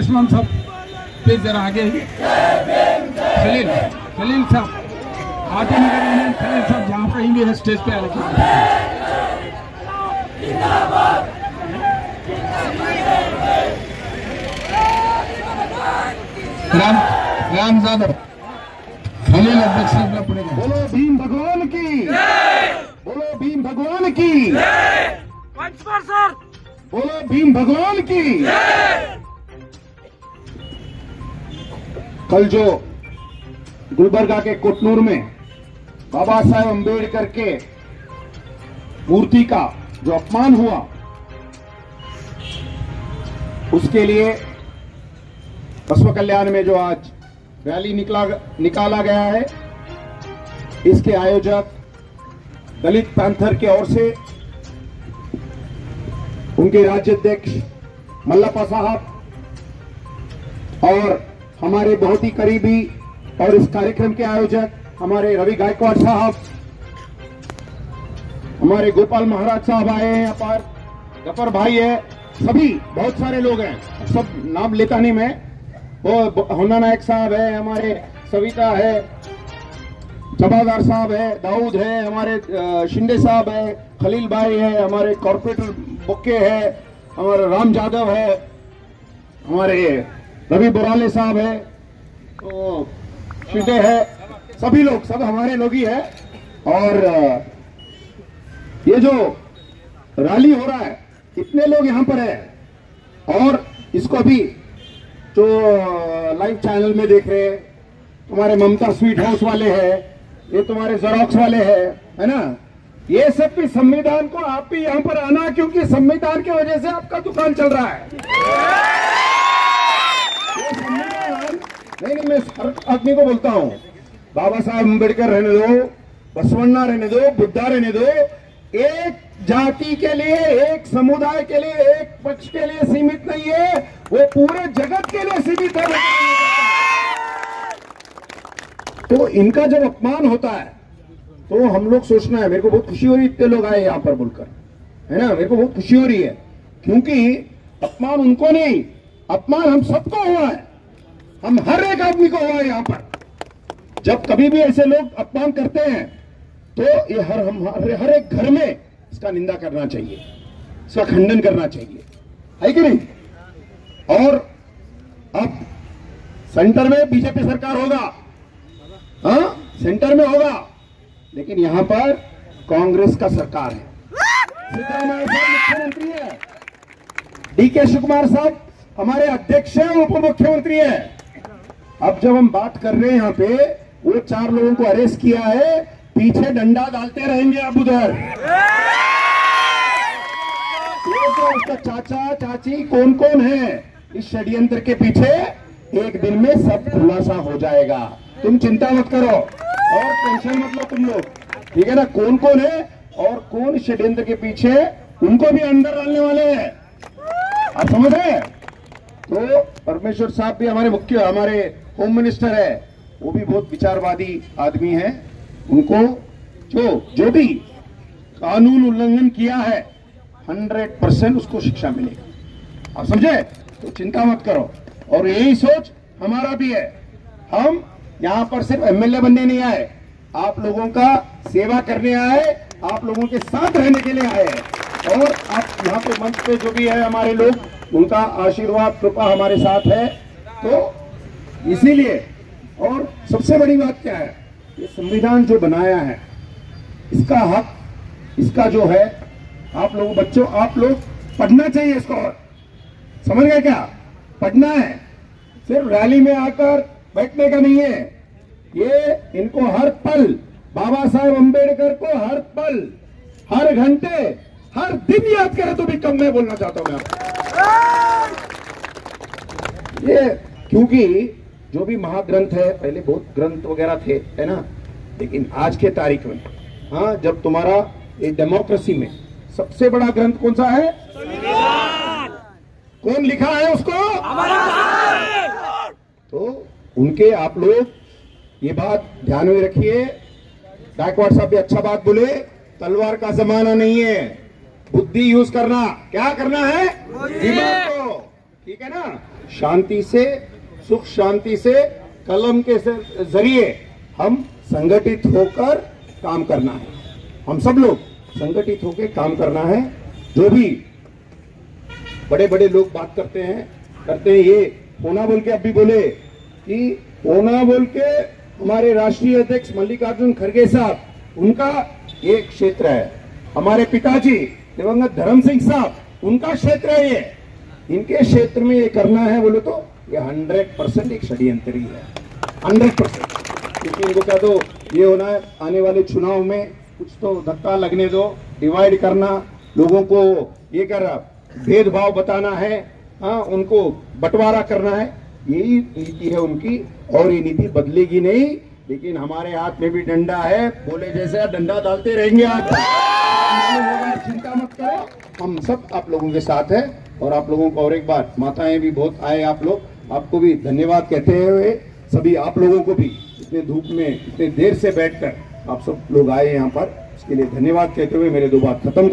Please जरा आगे खलील खलील साहब आते नगर यूनियन खलील साहब जहाँ कहीं भी है स्टेज पे लिए राम राम जाधव खलील अध्यक्ष साहबला पुढे घ्या. बोलो भीम भगवान की। बोलो भीम भगवान की। बोलो भीम भगवान की। कल जो गुलबर्गा के कोटनूर में बाबा साहेब अंबेडकर के मूर्ति का जो अपमान हुआ, उसके लिए बसव कल्याण में जो आज रैली निकला, निकाला गया है, इसके आयोजक दलित पैंथर के ओर से उनके राज्य अध्यक्ष मल्लप्पा साहब और हमारे बहुत ही करीबी और इस कार्यक्रम के आयोजक, हमारे रवि गायकवाड़ साहब, हमारे गोपाल महाराज साहब आए हैं यहाँ पर गफर भाई है, सभी, बहुत सारे लोग हैं, सब नाम लेता नहीं मैं वो होना नायक साहब है, हमारे सविता है, जबादार साहब है, दाऊद है, हमारे शिंदे साहब है, खलील भाई है, हमारे कॉर्पोरेटर बुक्के है, हमारे राम जादव है, हमारे रवि बोराले साहब है तो शिंदे है, सभी लोग, सब हमारे लोग ही है। और ये जो रैली हो रहा है इतने लोग यहाँ पर है? और इसको अभी जो लाइव चैनल में देख रहे हैं, तुम्हारे ममता स्वीट हाउस वाले हैं, ये तुम्हारे जेरोक्स वाले हैं, है ना? ये सब भी संविधान को आप भी यहाँ पर आना, क्योंकि संविधान की वजह से आपका दुकान चल रहा है ये संविधान नहीं मैं हर आदमी को बोलता हूँ, बाबा साहब अंबेडकर रहने दो, बसवन्ना रहने दो, बुद्धा रहने दो, एक जाति के लिए, एक समुदाय के लिए, एक पक्ष के लिए सीमित नहीं है, वो पूरे जगत के लिए सीमित है। तो इनका जब अपमान होता है तो हम लोग सोचना है, मेरे को बहुत खुशी हो रही इतने लोग आए यहाँ पर बोलकर, है ना? मेरे को बहुत खुशी हो रही है, क्योंकि अपमान उनको नहीं, अपमान हम सबको हुआ है। हम हर एक आदमी को हुआ यहाँ पर। जब कभी भी ऐसे लोग अपमान करते हैं तो ये हर हम हर, एक घर में इसका निंदा करना चाहिए इसका खंडन करना चाहिए। है कि नहीं? और अब सेंटर में बीजेपी सरकार होगा। हाँ सेंटर में होगा। लेकिन यहाँ पर कांग्रेस का सरकार है। मुख्यमंत्री है। डी के शिवकुमार साहब हमारे अध्यक्ष हैं उप मुख्यमंत्री है। अब जब हम बात कर रहे हैं यहाँ पे, वो चार लोगों को अरेस्ट किया है, पीछे डंडा डालते रहेंगे अब उधर। जो उसका चाचा, चाची कौन कौन है? इस षड्यंत्र के पीछे एक दिन में सब खुलासा हो जाएगा। तुम चिंता मत करो। और टेंशन मत लो तुम लोग। ठीक है ना? कौन कौन है? और कौन षड्यंत्र के पीछे? उनको भी अंदर डालने वाले हैं। आप समझ रहे हैं? तो परमेश्वर साहब भी हमारे मुख्य, हमारे होम मिनिस्टर है। वो भी बहुत विचारवादी आदमी है। उनको जो जो भी कानून उल्लंघन किया है हंड्रेड परसेंट उसको शिक्षा मिलेगी। आप समझे? तो चिंता मत करो। और यही सोच हमारा भी है। हम यहाँ पर सिर्फ़ एमएलए बनने नहीं आए। आप लोगों का सेवा करने आए, आप लोगों के साथ रहने के लिए आए हैं। और आप यहाँ पे मंच पे जो भी है हमारे लोग उनका आशीर्वाद, कृपा हमारे साथ है। तो इसीलिए, और सबसे बड़ी बात क्या है? ये संविधान जो बनाया है, इसका हक, इसका जो है, आप लोगों, बच्चों, आप लोग पढ़ना चाहिए इसको समझ गए क्या? पढ़ना है। सिर्फ़ रैली में आकर बैठने का नहीं है। ये इनको हर पल, बाबा साहेब अंबेडकर को हर पल, हर घंटे, हर दिन याद करे तो भी कम मैं बोलना चाहता हूँ मैं आपको। ये क्योंकि जो भी महाग्रंथ है पहले बहुत ग्रंथ वगैरह थे है ना? लेकिन आज के तारीख में हाँ जब तुम्हारा ये डेमोक्रेसी में सबसे बड़ा ग्रंथ कौन सा है? कौन लिखा है उसको? तो उनके आप लोग ये बात ध्यान में रखिए। गायकवाड़ साहब भी अच्छा बात बोले तलवार का जमाना नहीं है। बुद्धि यूज़ करना। क्या करना है? दिमाग को। ठीक है ना? शांति से सुख शांति से कलम के ज़रिए हम संगठित होकर काम करना है। हम सब लोग संगठित होकर काम करना है। जो भी बड़े बड़े लोग बात करते हैं करते हैं ये कोना बोल के अब भी बोले कि कोना बोल के हमारे राष्ट्रीय अध्यक्ष मल्लिकार्जुन खड़गे साहब उनका ये क्षेत्र है। हमारे पिताजी दिवंगत धर्म सिंह साहब, उनका क्षेत्र है ये। इनके क्षेत्र में ये करना है बोले तो ये हंड्रेड परसेंट एक षड्यंत्र ही। है हंड्रेड परसेंट। क्योंकि इनको क्या दो, ये होना है, आने वाले चुनाव में कुछ तो धक्का लगने दो डिवाइड करना, लोगों को ये कर भेदभाव बताना है हाँ उनको बंटवारा करना है, यही नीति है उनकी, और ये नीति बदलेगी नहीं। लेकिन हमारे हाथ में भी डंडा है। बोले जैसे डंडा डालते रहेंगे आप। चिंता मत करो, हम सब आप लोगों के साथ है और आप लोगों को और एक बार माताएँ भी बहुत आए आप लोग। आपको भी धन्यवाद कहते हुए सभी आप लोगों को भी इतने धूप में, इतने देर से बैठकर आप सब लोग आए यहाँ पर। इसके लिए धन्यवाद कहते हुए मेरे दो बात खत्म